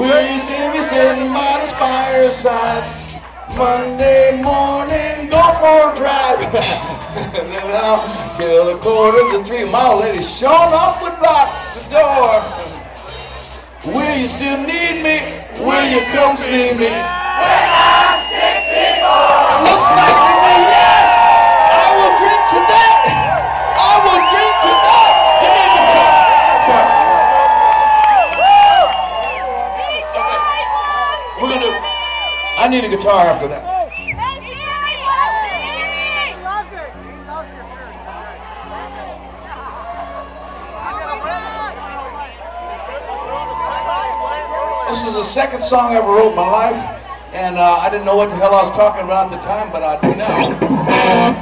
Will you still be sitting by the fireside? Monday morning, go for a drive. now, till a quarter to three, my lady showing up would lock the door. Will you still need me? Will you come see me? When I'm 64. Looks like need a guitar after that. This is the second song I ever wrote in my life, and uh, I didn't know what the hell I was talking about at the time, but I do now.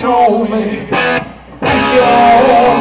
Told me, "Be your